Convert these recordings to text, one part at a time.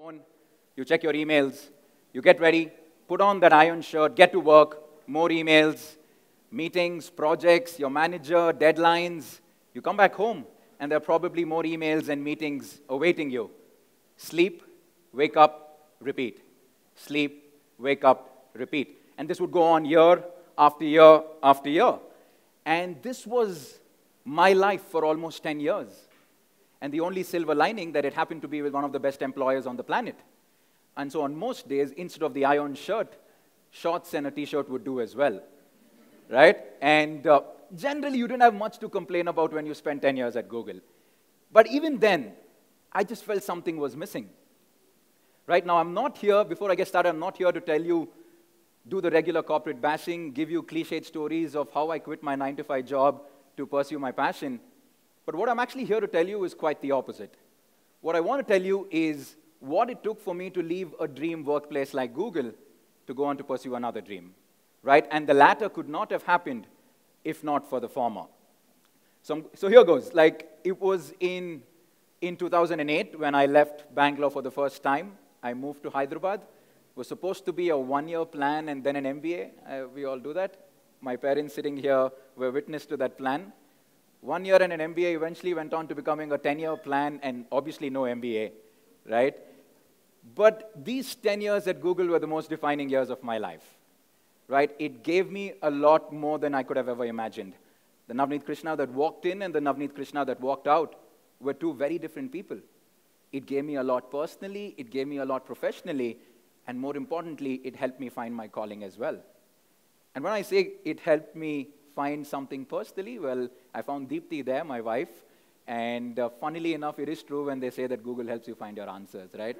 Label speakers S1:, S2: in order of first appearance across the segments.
S1: phone, you check your emails, you get ready, put on that iron shirt, get to work, more emails, meetings, projects, your manager, deadlines. You come back home, and there are probably more emails and meetings awaiting you. Sleep, wake up, repeat. Sleep, wake up, repeat. And this would go on year after year after year. And this was my life for almost 10 years. And the only silver lining that it happened to be with one of the best employers on the planet. And so on most days, instead of the iron shirt, shorts and a t-shirt would do as well. Right? And uh, generally, you didn't have much to complain about when you spent 10 years at Google. But even then, I just felt something was missing. Right now, I'm not here, before I get started, I'm not here to tell you, do the regular corporate bashing, give you cliched stories of how I quit my 9 to 5 job to pursue my passion. But what I'm actually here to tell you is quite the opposite. What I want to tell you is what it took for me to leave a dream workplace like Google to go on to pursue another dream, right? And the latter could not have happened if not for the former. So, so here goes. Like, it was in, in 2008 when I left Bangalore for the first time. I moved to Hyderabad. It was supposed to be a one-year plan and then an MBA. Uh, we all do that. My parents sitting here were witness to that plan. One year and an MBA eventually went on to becoming a 10-year plan and obviously no MBA, right? But these 10 years at Google were the most defining years of my life, right? It gave me a lot more than I could have ever imagined. The Navneeth Krishna that walked in and the Navneeth Krishna that walked out were two very different people. It gave me a lot personally, it gave me a lot professionally, and more importantly, it helped me find my calling as well. And when I say it helped me find something personally, well, I found Deepti there, my wife. And uh, funnily enough, it is true when they say that Google helps you find your answers, right?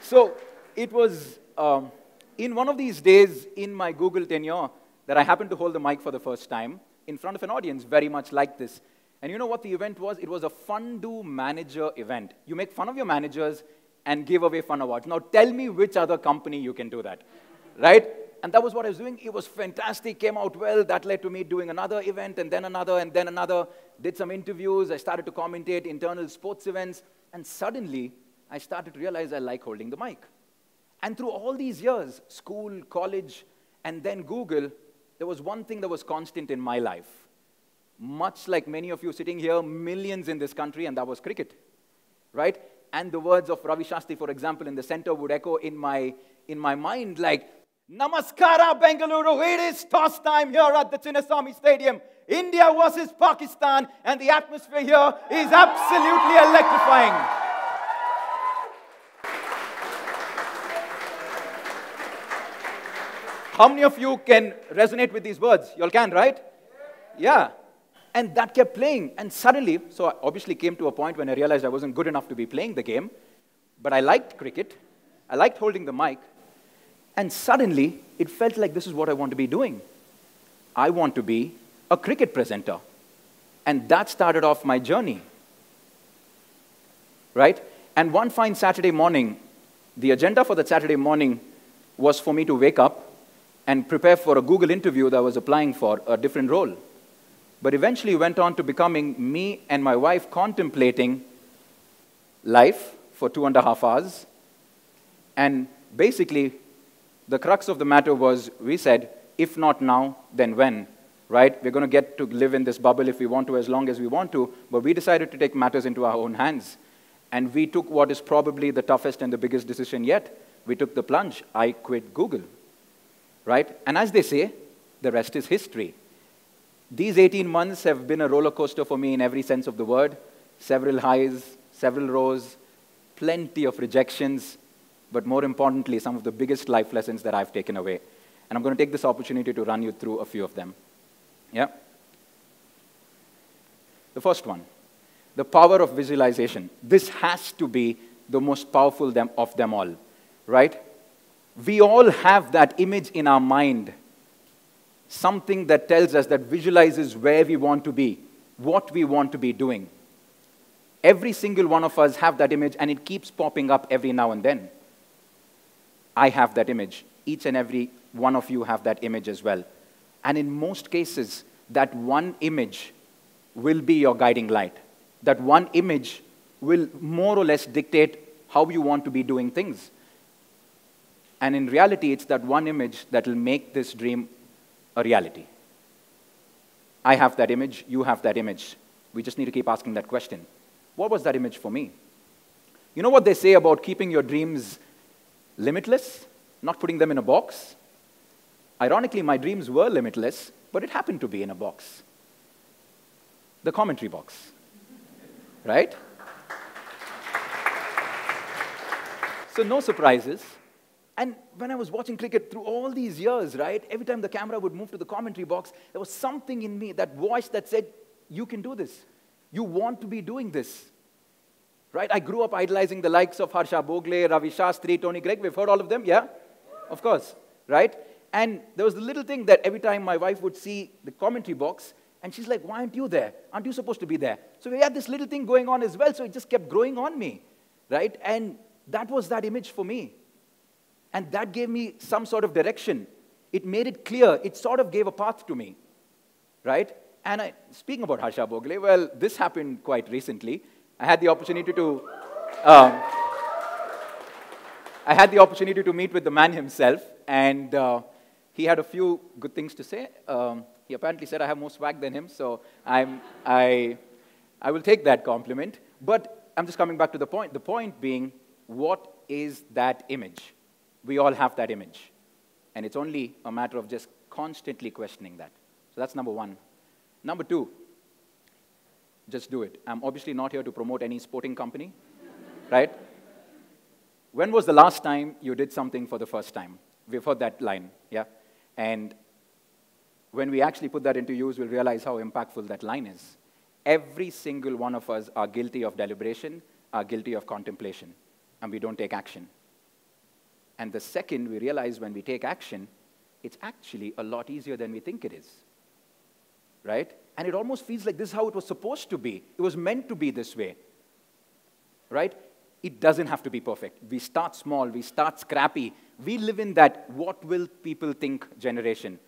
S1: so it was um, in one of these days in my Google tenure that I happened to hold the mic for the first time in front of an audience very much like this. And you know what the event was? It was a fun do manager event. You make fun of your managers and give away fun awards. Now tell me which other company you can do that, right? And that was what I was doing. It was fantastic, came out well. That led to me doing another event and then another and then another. Did some interviews. I started to commentate internal sports events. And suddenly, I started to realize I like holding the mic. And through all these years, school, college, and then Google, there was one thing that was constant in my life. Much like many of you sitting here, millions in this country, and that was cricket, right? And the words of Ravi Shastri, for example, in the center would echo in my, in my mind like, Namaskara, Bengaluru. It is toss time here at the Chinnaswamy Stadium. India versus Pakistan, and the atmosphere here is absolutely electrifying. How many of you can resonate with these words? You all can, right? Yeah. And that kept playing. And suddenly, so I obviously came to a point when I realized I wasn't good enough to be playing the game, but I liked cricket. I liked holding the mic. And suddenly, it felt like this is what I want to be doing. I want to be a cricket presenter. And that started off my journey. Right? And one fine Saturday morning, the agenda for that Saturday morning was for me to wake up and prepare for a Google interview that I was applying for, a different role. But eventually went on to becoming me and my wife contemplating life for two and a half hours. And basically, the crux of the matter was we said, if not now, then when? Right? We're going to get to live in this bubble if we want to, as long as we want to. But we decided to take matters into our own hands. And we took what is probably the toughest and the biggest decision yet. We took the plunge. I quit Google right? And as they say, the rest is history. These 18 months have been a roller coaster for me in every sense of the word. Several highs, several lows, plenty of rejections, but more importantly, some of the biggest life lessons that I've taken away. And I'm going to take this opportunity to run you through a few of them. Yeah? The first one the power of visualization. This has to be the most powerful of them all, right? we all have that image in our mind, something that tells us, that visualizes where we want to be, what we want to be doing. Every single one of us have that image, and it keeps popping up every now and then. I have that image. Each and every one of you have that image as well. And in most cases, that one image will be your guiding light. That one image will more or less dictate how you want to be doing things. And in reality, it's that one image that will make this dream a reality. I have that image, you have that image. We just need to keep asking that question. What was that image for me? You know what they say about keeping your dreams limitless, not putting them in a box? Ironically, my dreams were limitless, but it happened to be in a box. The commentary box. Right? So, no surprises. And when I was watching cricket through all these years, right, every time the camera would move to the commentary box, there was something in me, that voice that said, You can do this. You want to be doing this. Right? I grew up idolizing the likes of Harsha Bhogle, Ravi Shastri, Tony Greig. We've heard all of them, yeah? Of course, right? And there was the little thing that every time my wife would see the commentary box, and she's like, Why aren't you there? Aren't you supposed to be there? So we had this little thing going on as well, so it just kept growing on me, right? And that was that image for me. And that gave me some sort of direction. It made it clear. It sort of gave a path to me, right? And I, speaking about Harsha Bhogle, well, this happened quite recently. I had the opportunity to, um, I had the opportunity to meet with the man himself, and uh, he had a few good things to say. Um, he apparently said I have more swag than him, so I'm, I, I will take that compliment. But I'm just coming back to the point. The point being, what is that image? We all have that image. And it's only a matter of just constantly questioning that. So that's number one. Number two, just do it. I'm obviously not here to promote any sporting company, right? When was the last time you did something for the first time? We've heard that line, yeah? And when we actually put that into use, we'll realize how impactful that line is. Every single one of us are guilty of deliberation, are guilty of contemplation, and we don't take action. And the second we realize when we take action, it's actually a lot easier than we think it is. Right? And it almost feels like this is how it was supposed to be. It was meant to be this way. Right? It doesn't have to be perfect. We start small, we start scrappy. We live in that what will people think generation.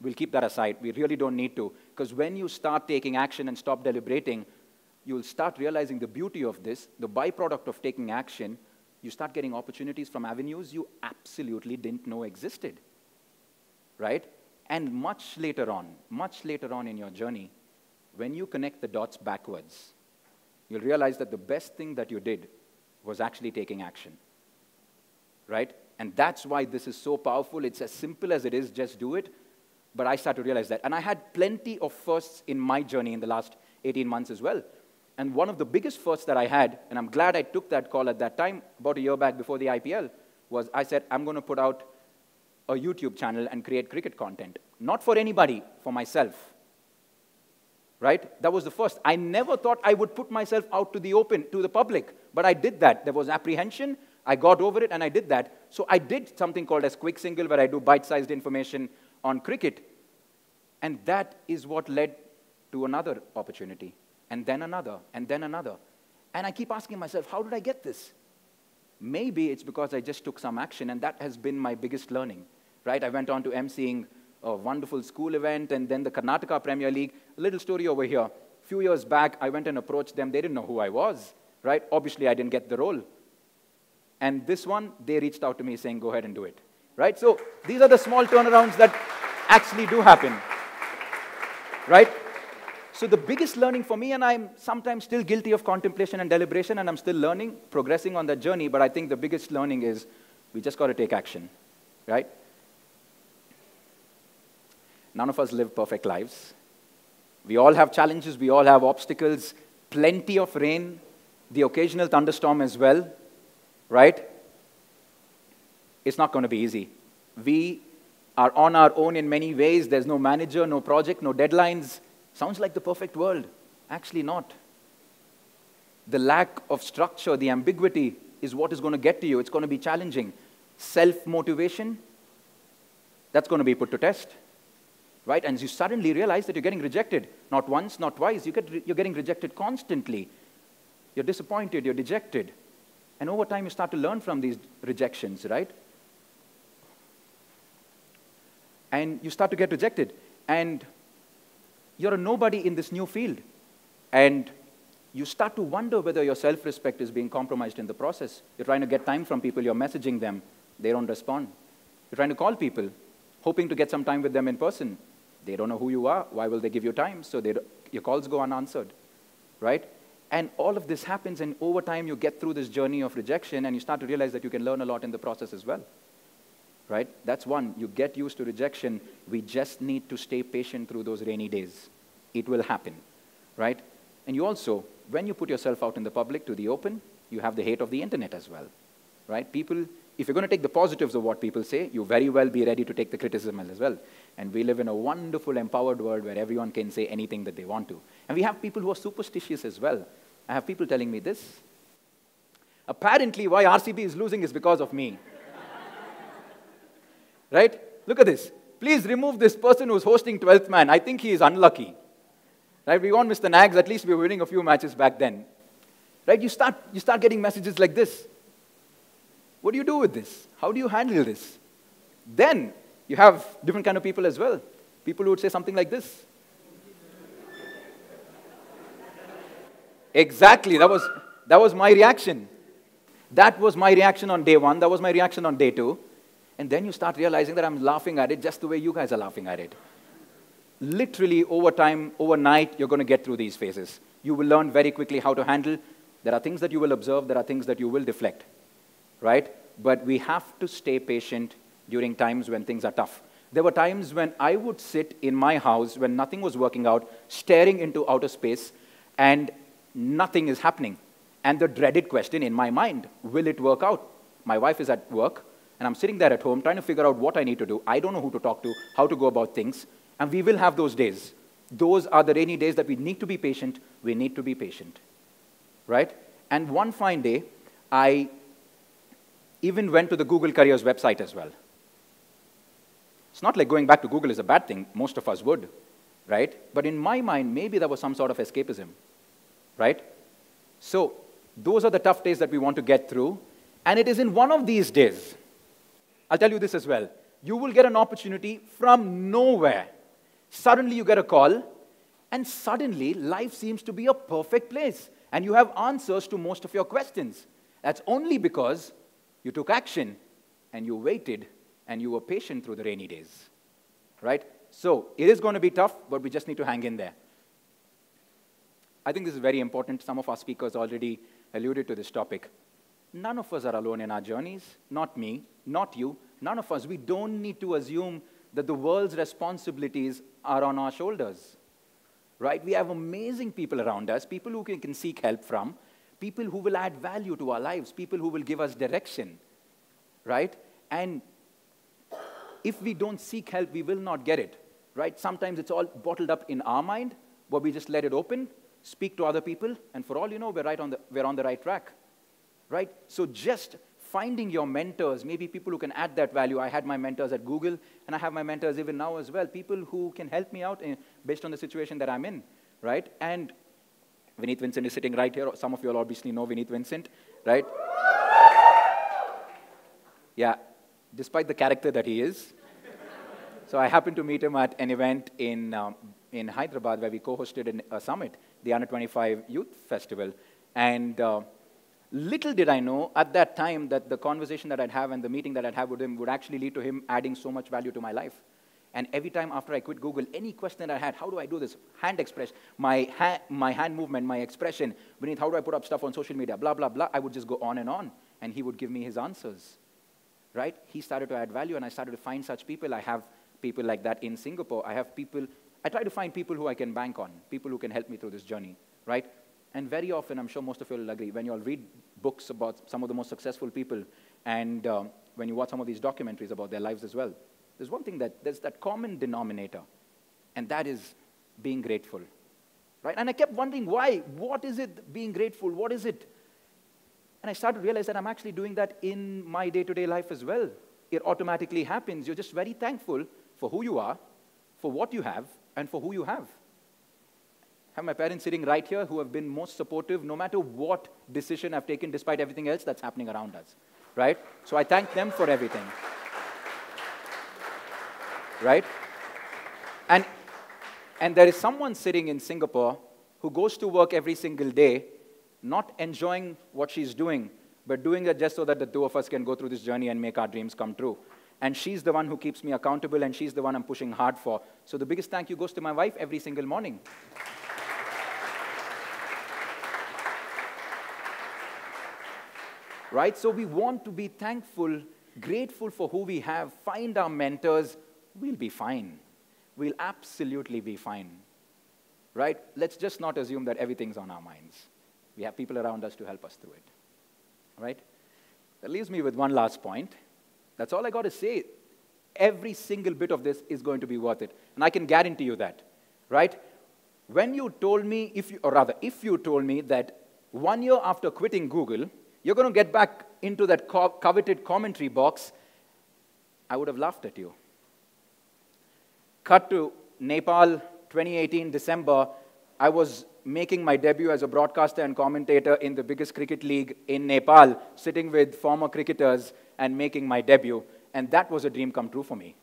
S1: We'll keep that aside. We really don't need to. Because when you start taking action and stop deliberating, you'll start realizing the beauty of this, the byproduct of taking action you start getting opportunities from avenues you absolutely didn't know existed. Right? And much later on, much later on in your journey, when you connect the dots backwards, you'll realize that the best thing that you did was actually taking action. Right? And that's why this is so powerful. It's as simple as it is, just do it. But I started to realize that. And I had plenty of firsts in my journey in the last 18 months as well. And one of the biggest firsts that I had, and I'm glad I took that call at that time, about a year back before the IPL, was I said, I'm going to put out a YouTube channel and create cricket content. Not for anybody, for myself. Right? That was the first. I never thought I would put myself out to the open, to the public, but I did that. There was apprehension. I got over it and I did that. So I did something called as Quick Single, where I do bite sized information on cricket. And that is what led to another opportunity and then another, and then another. And I keep asking myself, how did I get this? Maybe it's because I just took some action, and that has been my biggest learning, right? I went on to emceeing a wonderful school event, and then the Karnataka Premier League. A little story over here. A few years back, I went and approached them. They didn't know who I was, right? Obviously, I didn't get the role. And this one, they reached out to me saying, go ahead and do it, right? So these are the small turnarounds that actually do happen, right? So the biggest learning for me, and I'm sometimes still guilty of contemplation and deliberation, and I'm still learning, progressing on that journey, but I think the biggest learning is we just got to take action, right? None of us live perfect lives. We all have challenges, we all have obstacles, plenty of rain, the occasional thunderstorm as well, right? It's not going to be easy. We are on our own in many ways. There's no manager, no project, no deadlines. Sounds like the perfect world. Actually, not. The lack of structure, the ambiguity is what is going to get to you. It's going to be challenging. Self motivation, that's going to be put to test. Right? And you suddenly realize that you're getting rejected. Not once, not twice. You get re- you're getting rejected constantly. You're disappointed, you're dejected. And over time, you start to learn from these rejections, right? And you start to get rejected. And you're a nobody in this new field. And you start to wonder whether your self respect is being compromised in the process. You're trying to get time from people, you're messaging them, they don't respond. You're trying to call people, hoping to get some time with them in person. They don't know who you are. Why will they give you time? So your calls go unanswered, right? And all of this happens, and over time, you get through this journey of rejection, and you start to realize that you can learn a lot in the process as well. Right? That's one. You get used to rejection. We just need to stay patient through those rainy days. It will happen. Right? And you also, when you put yourself out in the public to the open, you have the hate of the internet as well. Right? People if you're going to take the positives of what people say, you very well be ready to take the criticism as well. And we live in a wonderful, empowered world where everyone can say anything that they want to. And we have people who are superstitious as well. I have people telling me this. Apparently, why RCB is losing is because of me. Right? Look at this. Please remove this person who's hosting 12th man. I think he is unlucky. Right? We want Mr. Nags, at least we were winning a few matches back then. Right? You start, you start getting messages like this. What do you do with this? How do you handle this? Then you have different kind of people as well. People who would say something like this. Exactly, that was, that was my reaction. That was my reaction on day one, that was my reaction on day two. And then you start realizing that I'm laughing at it just the way you guys are laughing at it. Literally, over time, overnight, you're going to get through these phases. You will learn very quickly how to handle. There are things that you will observe, there are things that you will deflect right? But we have to stay patient during times when things are tough. There were times when I would sit in my house when nothing was working out, staring into outer space, and nothing is happening. And the dreaded question in my mind will it work out? My wife is at work, and I'm sitting there at home trying to figure out what I need to do. I don't know who to talk to, how to go about things, and we will have those days. Those are the rainy days that we need to be patient. We need to be patient. Right? And one fine day, I even went to the Google Careers website as well. It's not like going back to Google is a bad thing. Most of us would, right? But in my mind, maybe there was some sort of escapism, right? So those are the tough days that we want to get through. And it is in one of these days, I'll tell you this as well, you will get an opportunity from nowhere. Suddenly you get a call, and suddenly life seems to be a perfect place. And you have answers to most of your questions. That's only because you took action and you waited and you were patient through the rainy days. Right? So it is going to be tough, but we just need to hang in there. I think this is very important. Some of our speakers already alluded to this topic. None of us are alone in our journeys. Not me, not you, none of us. We don't need to assume that the world's responsibilities are on our shoulders. Right? We have amazing people around us, people who we can seek help from, people who will add value to our lives, people who will give us direction, right? And if we don't seek help, we will not get it, right? Sometimes it's all bottled up in our mind, but we just let it open, speak to other people, and for all you know, we're, right on the, we're on the right track, right? So just finding your mentors, maybe people who can add that value. I had my mentors at Google, and I have my mentors even now as well, people who can help me out in, based on the situation that I'm in, right? And Vineeth Vincent is sitting right here. Some of you all obviously know Vineeth Vincent, right? Yeah, despite the character that he is. so I happened to meet him at an event in, um, in Hyderabad where we co-hosted a summit, the Under 25 Youth Festival. And uh, little did I know at that time that the conversation that I'd have and the meeting that I'd have with him would actually lead to him adding so much value to my life. And every time after I quit Google, any question that I had, how do I do this? Hand express, my, ha my hand movement, my expression, beneath how do I put up stuff on social media, blah, blah, blah. I would just go on and on, and he would give me his answers. Right? He started to add value, and I started to find such people. I have people like that in Singapore. I have people, I try to find people who I can bank on, people who can help me through this journey. Right? And very often, I'm sure most of you will agree, when you all read books about some of the most successful people, and um, when you watch some of these documentaries about their lives as well, there's one thing that, there's that common denominator, and that is being grateful. Right? And I kept wondering why. What is it being grateful? What is it? And I started to realize that I'm actually doing that in my day to day life as well. It automatically happens. You're just very thankful for who you are, for what you have, and for who you have. Have my parents sitting right here who have been most supportive no matter what decision I've taken, despite everything else that's happening around us. Right? So I thank them for everything right? And And there is someone sitting in Singapore who goes to work every single day, not enjoying what she's doing, but doing it just so that the two of us can go through this journey and make our dreams come true. And she's the one who keeps me accountable, and she's the one I'm pushing hard for. So the biggest thank you goes to my wife every single morning. Right? So we want to be thankful, grateful for who we have, find our mentors, we'll be fine. We'll absolutely be fine. Right? Let's just not assume that everything's on our minds. We have people around us to help us through it. Right? That leaves me with one last point. That's all I got to say. Every single bit of this is going to be worth it. And I can guarantee you that. Right? When you told me, if you, or rather, if you told me that one year after quitting Google, you're going to get back into that co coveted commentary box, I would have laughed at you. Cut to Nepal, 2018, December. I was making my debut as a broadcaster and commentator in the biggest cricket league in Nepal, sitting with former cricketers and making my debut. And that was a dream come true for me.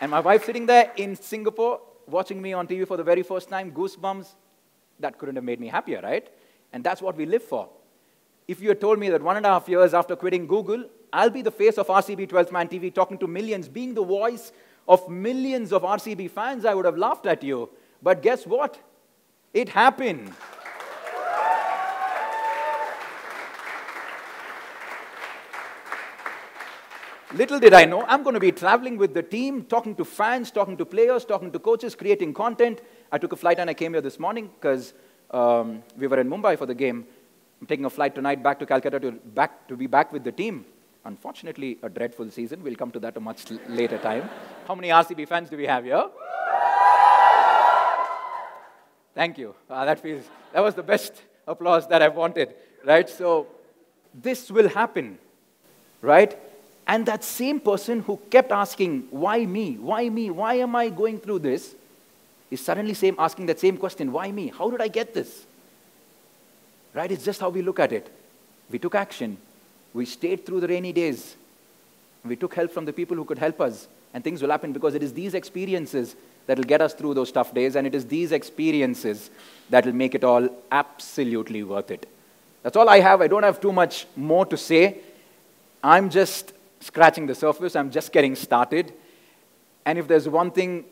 S1: and my wife sitting there in Singapore watching me on TV for the very first time, goosebumps, that couldn't have made me happier, right? And that's what we live for. If you had told me that one and a half years after quitting Google, I'll be the face of RCB 12th Man TV, talking to millions, being the voice of millions of RCB fans, I would have laughed at you. But guess what? It happened. Little did I know, I'm going to be traveling with the team, talking to fans, talking to players, talking to coaches, creating content. I took a flight and I came here this morning because um, we were in Mumbai for the game. I'm taking a flight tonight back to Calcutta to, back, to be back with the team. Unfortunately, a dreadful season. We'll come to that a much later time. How many RCB fans do we have here? Thank you. Uh, that feels, that was the best applause that I've wanted, right? So this will happen, right? And that same person who kept asking, why me? Why me? Why am I going through this? Is suddenly same, asking that same question, why me? How did I get this? Right? It's just how we look at it. We took action. We stayed through the rainy days. We took help from the people who could help us. And things will happen because it is these experiences that will get us through those tough days. And it is these experiences that will make it all absolutely worth it. That's all I have. I don't have too much more to say. I'm just scratching the surface. I'm just getting started. And if there's one thing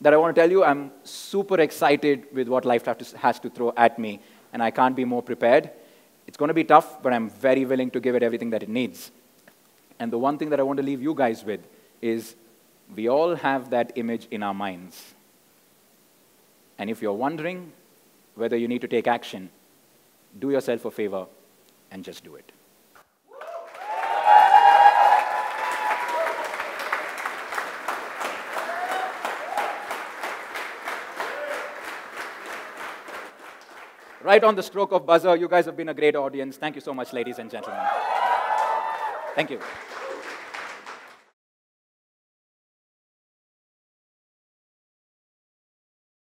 S1: that I want to tell you, I'm super excited with what life has to throw at me, and I can't be more prepared. It's going to be tough, but I'm very willing to give it everything that it needs. And the one thing that I want to leave you guys with is we all have that image in our minds. And if you're wondering whether you need to take action, do yourself a favor and just do it. Right on the stroke of buzzer. You guys have been a great audience. Thank you so much, ladies and gentlemen. Thank you.